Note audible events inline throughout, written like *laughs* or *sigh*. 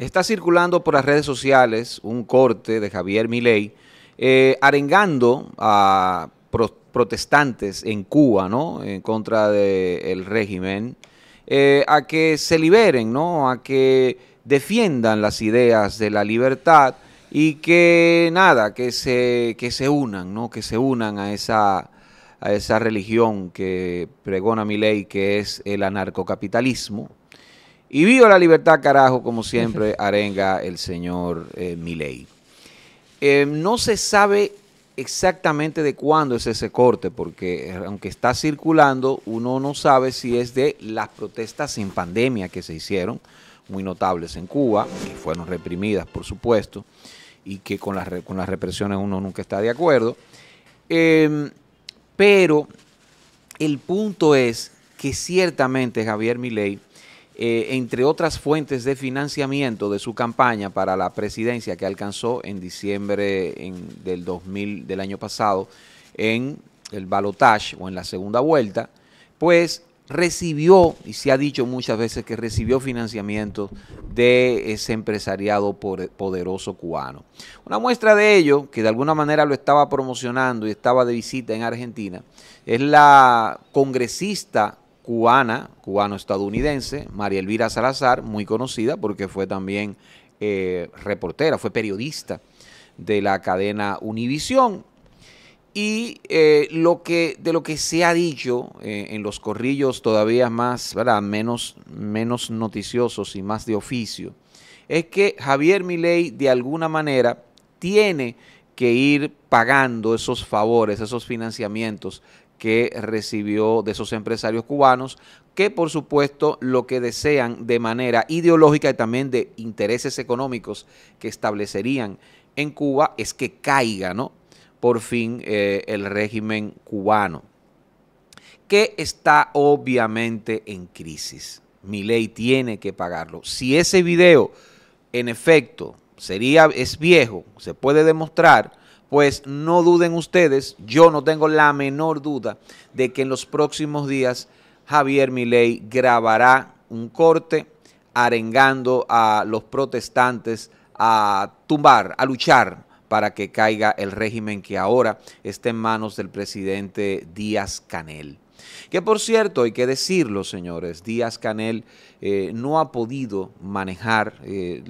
Está circulando por las redes sociales un corte de Javier Milei eh, arengando a protestantes en Cuba, ¿no? En contra del régimen, eh, a que se liberen, ¿no? A que defiendan las ideas de la libertad y que nada, que se, que se unan, ¿no? Que se unan a esa, a esa religión que pregona mi ley, que es el anarcocapitalismo. Y viva la libertad, carajo, como siempre arenga el señor eh, Milei. Eh, no se sabe exactamente de cuándo es ese corte, porque aunque está circulando, uno no sabe si es de las protestas en pandemia que se hicieron, muy notables en Cuba, que fueron reprimidas, por supuesto, y que con las, con las represiones uno nunca está de acuerdo. Em, pero el punto es que ciertamente Javier Milei, eh, entre otras fuentes de financiamiento de su campaña para la presidencia que alcanzó en diciembre del 2000 del año pasado en el balotage o en la segunda vuelta, pues recibió, y se ha dicho muchas veces que recibió financiamiento de ese empresariado poderoso cubano. Una muestra de ello, que de alguna manera lo estaba promocionando y estaba de visita en Argentina, es la congresista cubana, cubano-estadounidense, María Elvira Salazar, muy conocida porque fue también eh, reportera, fue periodista de la cadena Univisión y eh, lo que, de lo que se ha dicho eh, en los corrillos todavía más, ¿verdad? Menos, menos noticiosos y más de oficio, es que Javier Milei de alguna manera tiene que ir pagando esos favores, esos financiamientos que recibió de esos empresarios cubanos, que por supuesto lo que desean de manera ideológica y también de intereses económicos que establecerían en Cuba es que caiga, ¿no? por fin eh, el régimen cubano, que está obviamente en crisis. Mi ley tiene que pagarlo. Si ese video, en efecto, sería, es viejo, se puede demostrar, pues no duden ustedes, yo no tengo la menor duda de que en los próximos días Javier Milei grabará un corte arengando a los protestantes a tumbar, a luchar para que caiga el régimen que ahora está en manos del presidente Díaz Canel. Que por cierto, hay que decirlo, señores, Díaz Canel eh, no ha podido manejar eh,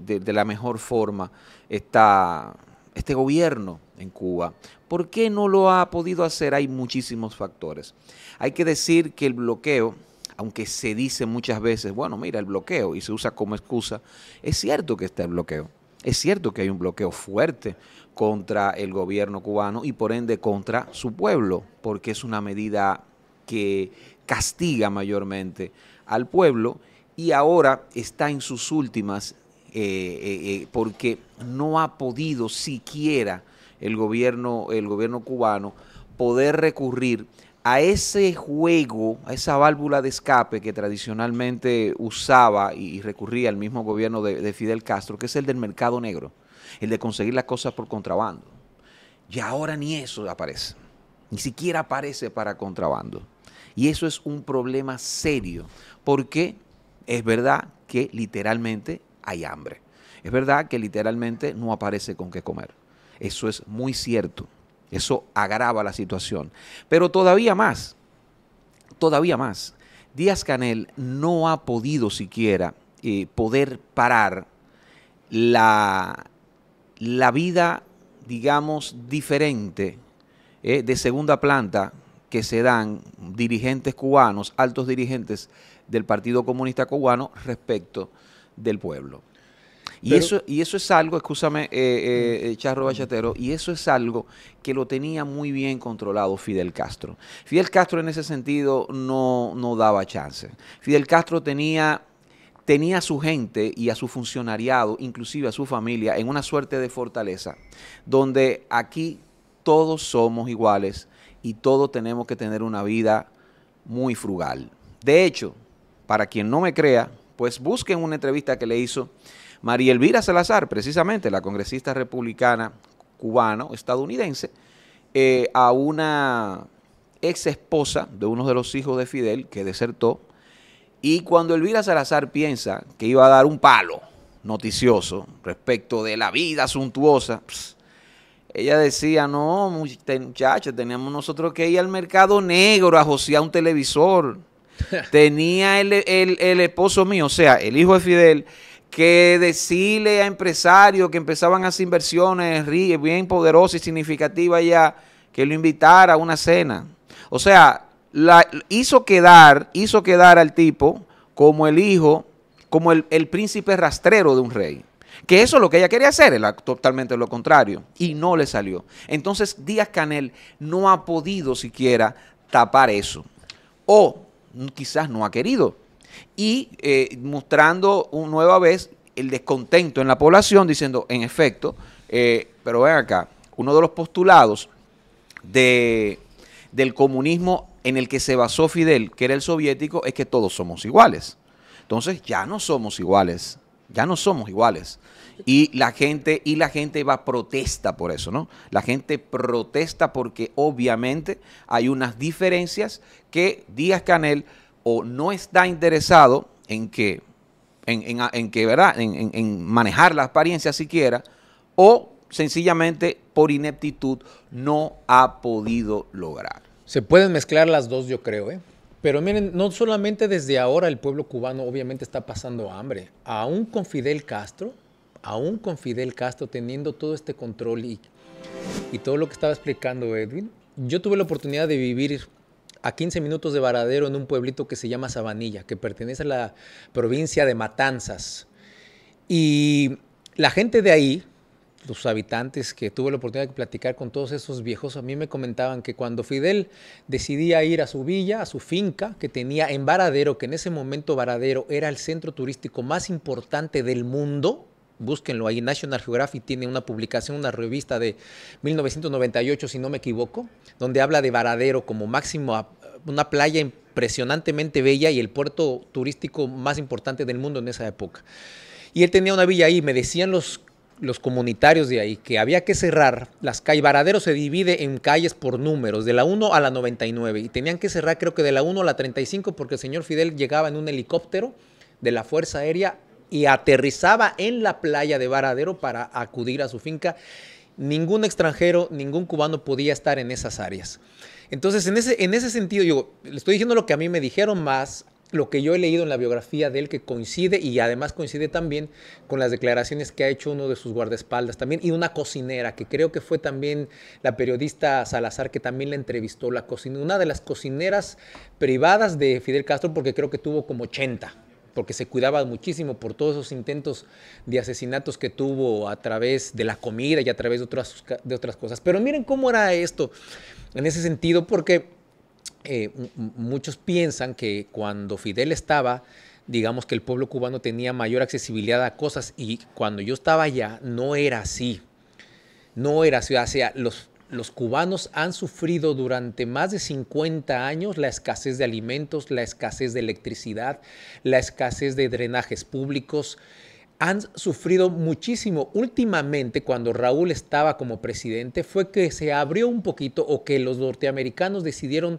de, la mejor forma esta, este gobierno en Cuba. ¿Por qué no lo ha podido hacer? Hay muchísimos factores. Hay que decir que el bloqueo, aunque se dice muchas veces, bueno, mira, el bloqueo y se usa como excusa, es cierto que está el bloqueo es cierto que hay un bloqueo fuerte contra el gobierno cubano y por ende contra su pueblo, porque es una medida que castiga mayormente al pueblo y ahora está en sus últimas eh, eh, porque no ha podido siquiera el gobierno, el gobierno cubano poder recurrir a ese juego, a esa válvula de escape que tradicionalmente usaba y, recurría al mismo gobierno de, Fidel Castro, que es el del mercado negro, el de conseguir las cosas por contrabando. Y ahora ni eso aparece, ni siquiera aparece para contrabando. Y eso es un problema serio, porque es verdad que literalmente hay hambre. Es verdad que literalmente no aparece con qué comer. Eso es muy cierto. Eso agrava la situación. Pero todavía más, todavía más, Díaz Canel no ha podido siquiera eh, poder parar la, la, vida, digamos, diferente eh, de segunda planta que se dan dirigentes cubanos, altos dirigentes del Partido Comunista Cubano respecto del pueblo. Y, eso, y eso es algo, escúchame, eh, eh, eh, Charro Bachatero, y eso es algo que lo tenía muy bien controlado Fidel Castro. Fidel Castro en ese sentido no, no daba chance. Fidel Castro tenía tenía a su gente y a su funcionariado, inclusive a su familia, en una suerte de fortaleza, donde aquí todos somos iguales y todos tenemos que tener una vida muy frugal. De hecho, para quien no me crea, pues busquen una entrevista que le hizo María Elvira Salazar, precisamente la congresista republicana cubano-estadounidense, eh, a una ex esposa de uno de los hijos de Fidel que desertó. Y cuando Elvira Salazar piensa que iba a dar un palo noticioso respecto de la vida suntuosa, ella decía, no, muchachos, teníamos nosotros que ir al mercado negro a josear un televisor. *laughs* Tenía el, el, esposo mío, o sea, el hijo de Fidel, que decirle a empresarios que empezaban a hacer inversiones bien poderosas y significativas ya, que lo invitara a una cena. O sea, la, hizo quedar, hizo quedar al tipo como el hijo, como el, príncipe rastrero de un rey. Que eso es lo que ella quería hacer, era totalmente lo contrario. Y no le salió. Entonces Díaz Canel no ha podido siquiera tapar eso. O quizás no ha querido. Y eh, mostrando una nueva vez el descontento en la población, diciendo, en efecto, eh, pero ven acá, uno de los postulados de, del comunismo en el que se basó Fidel, que era el soviético, es que todos somos iguales. Entonces ya no somos iguales, ya no somos iguales. Y la gente, y la gente va a protesta por eso, ¿no? La gente protesta porque obviamente hay unas diferencias que Díaz Canel o no está interesado en que, en, en, que, ¿verdad? En, en manejar la apariencia siquiera, o sencillamente por ineptitud no ha podido lograr. Se pueden mezclar las dos, yo creo, ¿eh? Pero miren, no solamente desde ahora el pueblo cubano obviamente está pasando hambre, aún con Fidel Castro, aún con Fidel Castro teniendo todo este control y, todo lo que estaba explicando Edwin, yo tuve la oportunidad de vivir a 15 minutos de Varadero en un pueblito que se llama Sabanilla, que pertenece a la provincia de Matanzas. Y la gente de ahí, los habitantes que tuve la oportunidad de platicar con todos esos viejos, a mí me comentaban que cuando Fidel decidía ir a su villa, a su finca que tenía en Varadero, que en ese momento Varadero era el centro turístico más importante del mundo, búsquenlo ahí, National Geographic tiene una publicación, una revista de 1998, si no me equivoco, donde habla de Varadero como máximo, una playa impresionantemente bella y el puerto turístico más importante del mundo en esa época. Y él tenía una villa ahí, me decían los los comunitarios de ahí que había que cerrar las calles. Varadero se divide en calles por números, de la 1 a la 99, y tenían que cerrar creo que de la 1 a la 35 porque el señor Fidel llegaba en un helicóptero de la Fuerza Aérea y aterrizaba en la playa de Varadero para acudir a su finca. Ningún extranjero, ningún cubano podía estar en esas áreas. Entonces, en ese, en ese sentido, yo le estoy diciendo lo que a mí me dijeron más lo que yo he leído en la biografía de él que coincide y además coincide también con las declaraciones que ha hecho uno de sus guardaespaldas también y una cocinera que creo que fue también la periodista Salazar que también la entrevistó, la cocinera, una de las cocineras privadas de Fidel Castro porque creo que tuvo como 80 porque se cuidaba muchísimo por todos esos intentos de asesinatos que tuvo a través de la comida y a través de otras, de otras cosas. Pero miren cómo era esto en ese sentido, porque eh, muchos piensan que cuando Fidel estaba, digamos que el pueblo cubano tenía mayor accesibilidad a cosas y cuando yo estaba allá no era así. No era así. O sea, los, los cubanos han sufrido durante más de 50 años la escasez de alimentos, la escasez de electricidad, la escasez de drenajes públicos. Han sufrido muchísimo. Últimamente, cuando Raúl estaba como presidente, fue que se abrió un poquito o que los norteamericanos decidieron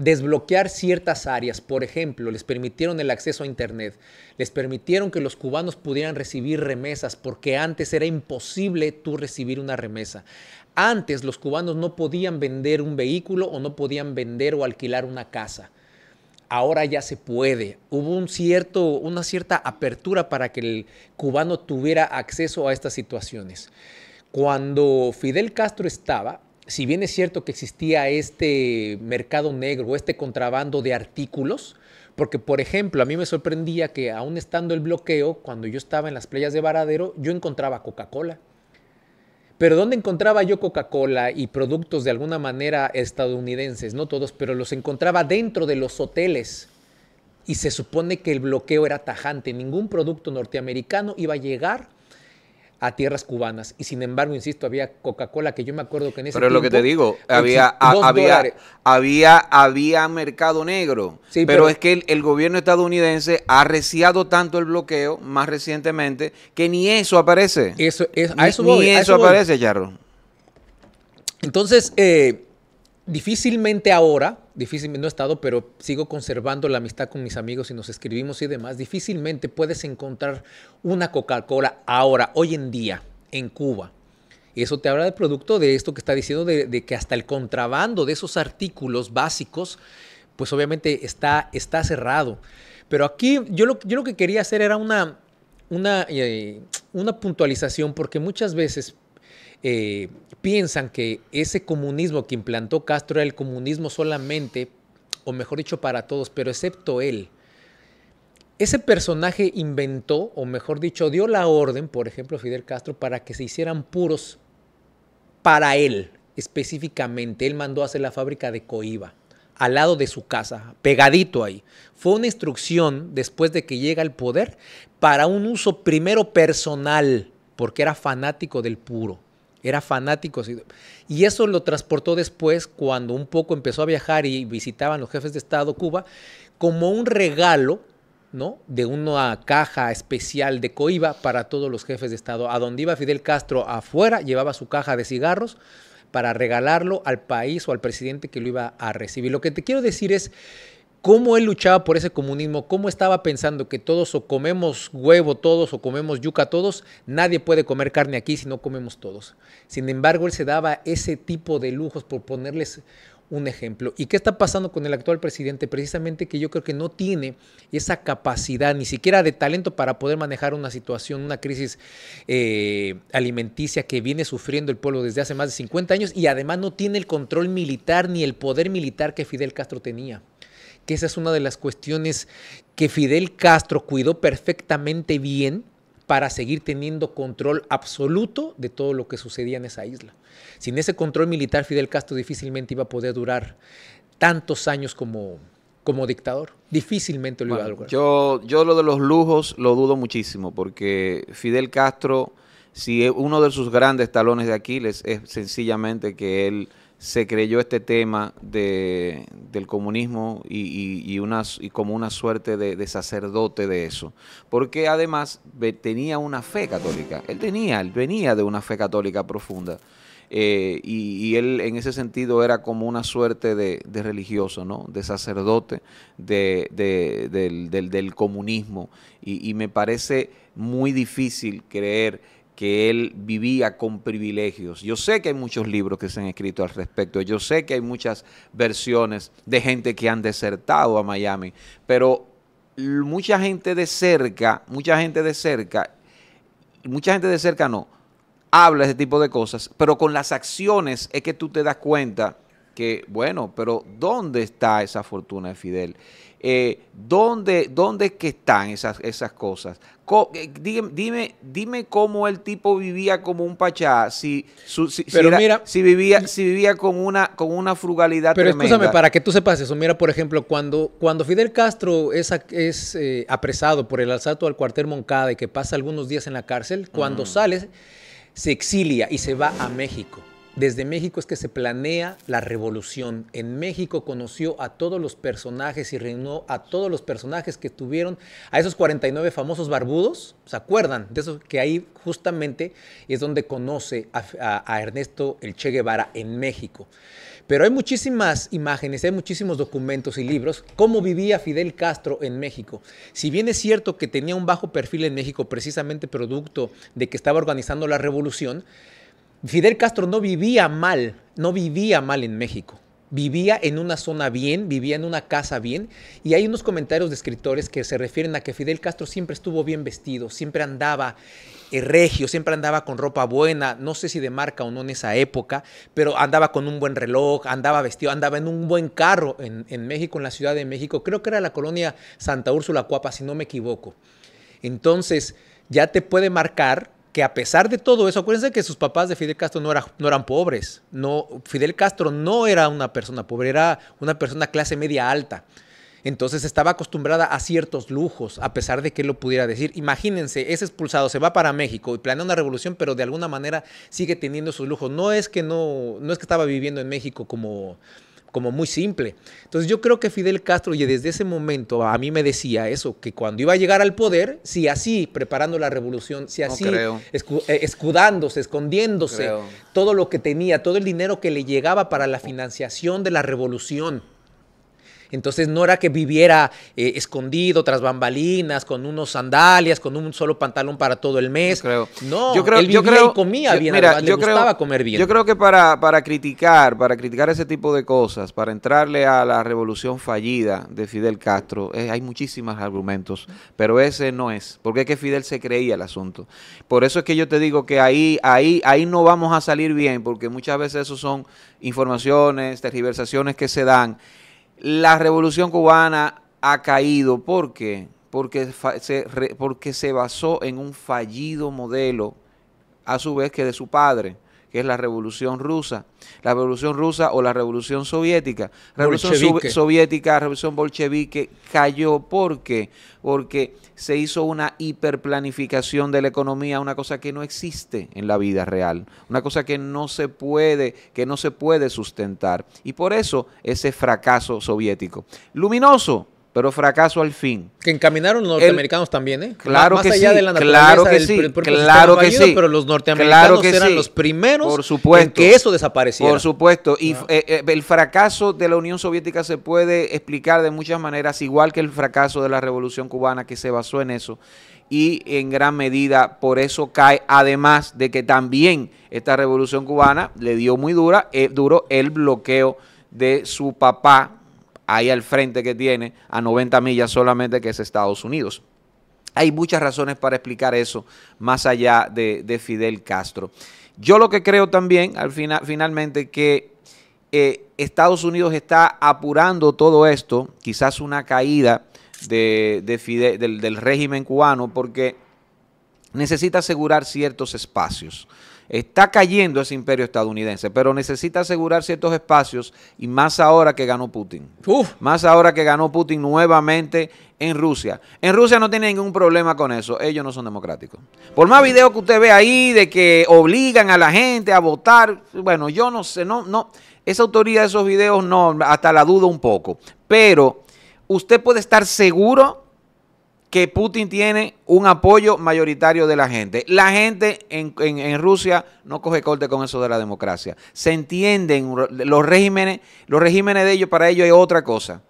desbloquear ciertas áreas. Por ejemplo, les permitieron el acceso a Internet, les permitieron que los cubanos pudieran recibir remesas, porque antes era imposible tú recibir una remesa. Antes los cubanos no podían vender un vehículo o no podían vender o alquilar una casa. Ahora ya se puede. Hubo un cierto, una cierta apertura para que el cubano tuviera acceso a estas situaciones. Cuando Fidel Castro estaba, si bien es cierto que existía este mercado negro este contrabando de artículos, porque por ejemplo a mí me sorprendía que aún estando el bloqueo, cuando yo estaba en las playas de Varadero, yo encontraba Coca-Cola. Pero ¿dónde encontraba yo Coca-Cola y productos de alguna manera estadounidenses? No todos, pero los encontraba dentro de los hoteles. Y se supone que el bloqueo era tajante. Ningún producto norteamericano iba a llegar a tierras cubanas. Y sin embargo, insisto, había Coca-Cola que yo me acuerdo que en ese Pero es lo que te digo, había, había, había, había mercado negro. pero, es que el, gobierno estadounidense ha reciado tanto el bloqueo más recientemente que ni eso aparece. Eso, es, a eso ni, eso, aparece, Charro. Entonces, eh, difícilmente ahora, difícilmente no he estado, pero sigo conservando la amistad con mis amigos y nos escribimos y demás, difícilmente puedes encontrar una Coca-Cola ahora, hoy en día, en Cuba. Eso te habla del producto de esto que está diciendo, de, que hasta el contrabando de esos artículos básicos, pues obviamente está, está cerrado. Pero aquí yo lo, yo lo que quería hacer era una, una, eh, una puntualización, porque muchas veces eh, piensan que ese comunismo que implantó Castro era el comunismo solamente, o mejor dicho, para todos, pero excepto él. Ese personaje inventó, o mejor dicho, dio la orden, por ejemplo, Fidel Castro, para que se hicieran puros para él, específicamente. Él mandó a hacer la fábrica de Coiba, al lado de su casa, pegadito ahí. Fue una instrucción, después de que llega al poder, para un uso primero personal, porque era fanático del puro era fanático. Y eso lo transportó después cuando un poco empezó a viajar y visitaban los jefes de Estado Cuba como un regalo, ¿no? De una caja especial de coiba para todos los jefes de Estado. A donde iba Fidel Castro afuera, llevaba su caja de cigarros para regalarlo al país o al presidente que lo iba a recibir. Lo que te quiero decir es cómo él luchaba por ese comunismo, cómo estaba pensando que todos o comemos huevo todos o comemos yuca todos, nadie puede comer carne aquí si no comemos todos. Sin embargo, él se daba ese tipo de lujos por ponerles un ejemplo. ¿Y qué está pasando con el actual presidente? Precisamente que yo creo que no tiene esa capacidad, ni siquiera de talento para poder manejar una situación, una crisis eh, alimenticia que viene sufriendo el pueblo desde hace más de 50 años y además no tiene el control militar ni el poder militar que Fidel Castro tenía que esa es una de las cuestiones que Fidel Castro cuidó perfectamente bien para seguir teniendo control absoluto de todo lo que sucedía en esa isla. Sin ese control militar, Fidel Castro difícilmente iba a poder durar tantos años como, como dictador. Difícilmente lo iba a lograr. Yo, yo lo de los lujos lo dudo muchísimo, porque Fidel Castro, si uno de sus grandes talones de Aquiles es sencillamente que él se creyó este tema de, del comunismo y, y, y como una suerte de, sacerdote de eso. Porque además tenía una fe católica. Él tenía, él venía de una fe católica profunda. Eh, y, él en ese sentido era como una suerte de, religioso, ¿no? De sacerdote de, del, del, del, comunismo. y me parece muy difícil creer que él vivía con privilegios. Yo sé que hay muchos libros que se han escrito al respecto, yo sé que hay muchas versiones de gente que han desertado a Miami, pero mucha gente de cerca, mucha gente de cerca, mucha gente de cerca no, habla ese tipo de cosas, pero con las acciones es que tú te das cuenta que, bueno, pero ¿dónde está esa fortuna de Fidel? Eh, ¿dónde, ¿Dónde es que están esas, esas cosas? Eh, dime, dime, cómo el tipo vivía como un pachá, si, si, mira, si vivía, si vivía con una, con una frugalidad Pero escúchame, para que tú sepas eso, mira, por ejemplo, cuando, cuando Fidel Castro es, es eh, apresado por el asalto al cuartel Moncada y que pasa algunos días en la cárcel, cuando sale, se exilia y se va a México. Desde México es que se planea la revolución. En México conoció a todos los personajes y reunió a todos los personajes que tuvieron, a esos 49 famosos barbudos. ¿Se acuerdan de eso? Que ahí justamente es donde conoce a, Ernesto el Che Guevara en México. Pero hay muchísimas imágenes, hay muchísimos documentos y libros, cómo vivía Fidel Castro en México. Si bien es cierto que tenía un bajo perfil en México, precisamente producto de que estaba organizando la revolución, Fidel Castro no vivía mal, no vivía mal en México. Vivía en una zona bien, vivía en una casa bien. Y hay unos comentarios de escritores que se refieren a que Fidel Castro siempre estuvo bien vestido, siempre andaba eh, regio, siempre andaba con ropa buena, no sé si de marca o no en esa época, pero andaba con un buen reloj, andaba vestido, andaba en un buen carro en, México, en la Ciudad de México. Creo que era la colonia Santa Úrsula Cuapa, si no me equivoco. Entonces, ya te puede marcar que a pesar de todo eso, acuérdense que sus papás de Fidel Castro no, no eran pobres. No, Fidel Castro no era una persona pobre, era una persona clase media alta. Entonces estaba acostumbrada a ciertos lujos, a pesar de que él lo pudiera decir. Imagínense, es expulsado, se va para México y planea una revolución, pero de alguna manera sigue teniendo sus lujos. No es que no, no es que estaba viviendo en México como como muy simple. Entonces yo creo que Fidel Castro, y desde ese momento a mí me decía eso, que cuando iba a llegar al poder, si así, preparando la revolución, si así, eh, escudándose, escondiéndose, todo lo que tenía, todo el dinero que le llegaba para la financiación de la revolución, entonces no era que viviera eh, escondido tras bambalinas, con unos sandalias, con un solo pantalón para todo el mes. Creo. No, yo creo, él vivía yo creo, y comía bien, mira, le yo gustaba creo, comer bien. Yo creo que para, para criticar, para criticar ese tipo de cosas, para entrarle a la revolución fallida de Fidel Castro, eh, hay muchísimos argumentos, pero ese no es, porque es que Fidel se creía el asunto. Por eso es que yo te digo que ahí, ahí, ahí no vamos a salir bien, porque muchas veces eso son informaciones, tergiversaciones que se dan la revolución cubana ha caído. ¿Por qué? Porque se, porque se basó en un fallido modelo, a su vez que de su padre, que es la revolución rusa. La revolución rusa o la revolución soviética. La revolución soviética, la revolución bolchevique cayó. ¿Por qué? Porque se hizo una hiperplanificación de la economía, una cosa que no existe en la vida real, una cosa que no se puede, que no se puede sustentar. Y por eso ese fracaso soviético. Luminoso, pero fracaso al fin. Que encaminaron los norteamericanos también, ¿eh? Claro más que allá sí, de la claro que del, sí, del claro que fallido, sí. Pero los norteamericanos Claro que eran sí. los primeros Por supuesto. en que eso desapareciera. Por supuesto. Y eh, eh, el fracaso de la Unión Soviética se puede explicar de muchas maneras, igual que el fracaso de la Revolución Cubana que se basó en eso. Y en gran medida por eso cae, además de que también esta Revolución Cubana le dio muy dura, eh, duro el bloqueo de su papá, ahí al frente que tiene, a 90 millas solamente, que es Estados Unidos. Hay muchas razones para explicar eso, más allá de, de Fidel Castro. Yo lo que creo también, al final, finalmente, que eh, Estados Unidos está apurando todo esto, quizás una caída del régimen cubano, porque necesita asegurar ciertos espacios. Está cayendo ese imperio estadounidense, pero necesita asegurar ciertos espacios y más ahora que ganó Putin. Uf. Más ahora que ganó Putin nuevamente en Rusia. En Rusia no tiene ningún problema con eso. Ellos no son democráticos. Por más videos que usted ve ahí de que obligan a la gente a votar, bueno, yo no sé, no, no, esa autoría de esos videos no, hasta la dudo un poco. Pero usted puede estar seguro que Putin tiene un apoyo mayoritario de la gente. La gente en, en, Rusia no coge corte con eso de la democracia. Se entienden los regímenes, los regímenes de ellos, para ellos es otra cosa.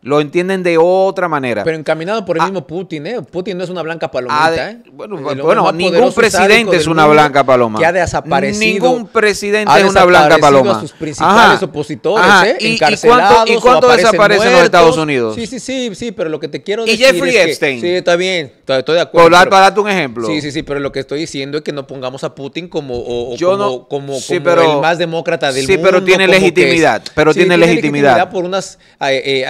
Lo entienden de otra manera. Pero encaminado por el ah, mismo Putin, ¿eh? Putin no es una blanca palomita, ¿eh? Bueno, bueno ningún presidente es una blanca paloma. Que ha desaparecido. Ningún presidente es una blanca paloma. a sus principales Ajá. opositores, Ajá. ¿eh? ¿Y, Encarcelados. ¿Y cuánto, y cuánto desaparecen en los Estados Unidos? Sí, sí, sí, sí, pero lo que te quiero ¿Y decir Jeffrey es Epstein? Que, sí, está bien, estoy, de acuerdo. Por para darte un ejemplo. Sí, sí, sí, pero lo que estoy diciendo es que no pongamos a Putin como, o, o Yo como, no, como, sí, como pero, el más demócrata del sí, mundo. pero tiene legitimidad. Pero sí, tiene legitimidad. por unas eh,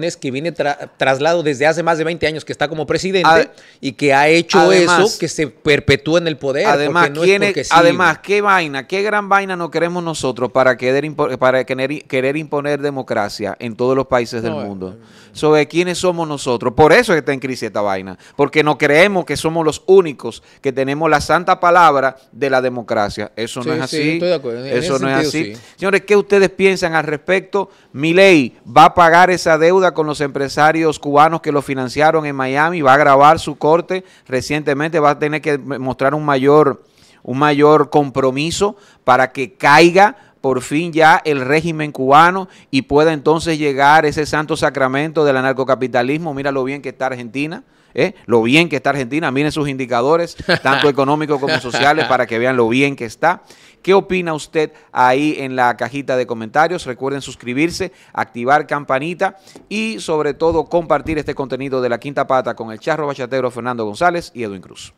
eh, que viene tra- traslado desde hace más de 20 años que está como presidente y que ha hecho Además- eso que se perpetúe en el poder. Además, no ¿quién es- sí. además, qué vaina, qué gran vaina no queremos nosotros para querer, impo- para querer, querer imponer democracia en todos los países del No, eh, mundo. Sobre quiénes somos nosotros. Por eso es que está en crisis esta vaina. Porque no creemos que somos los únicos que tenemos la santa palabra de la democracia. Eso no Sí, es sí, así. estoy de acuerdo. En Eso no es así. sí. Señores, ¿qué ustedes piensan al respecto? Milei va a pagar esa deuda con los empresarios cubanos que lo financiaron en Miami, va a grabar su corte recientemente, va a tener que mostrar un mayor, un mayor compromiso para que caiga por fin ya el régimen cubano y pueda entonces llegar ese santo sacramento del anarcocapitalismo. Mira lo bien que está Argentina. ¿eh? Lo bien que está Argentina, miren sus indicadores, tanto *laughs* económicos como sociales, para que vean lo bien que está. ¿Qué opina usted ahí en la cajita de comentarios? Recuerden suscribirse, activar campanita y sobre todo compartir este contenido de la quinta pata con el charro bachatero Fernando González y Edwin Cruz.